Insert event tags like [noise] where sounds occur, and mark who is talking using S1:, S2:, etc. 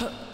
S1: 哼 [laughs]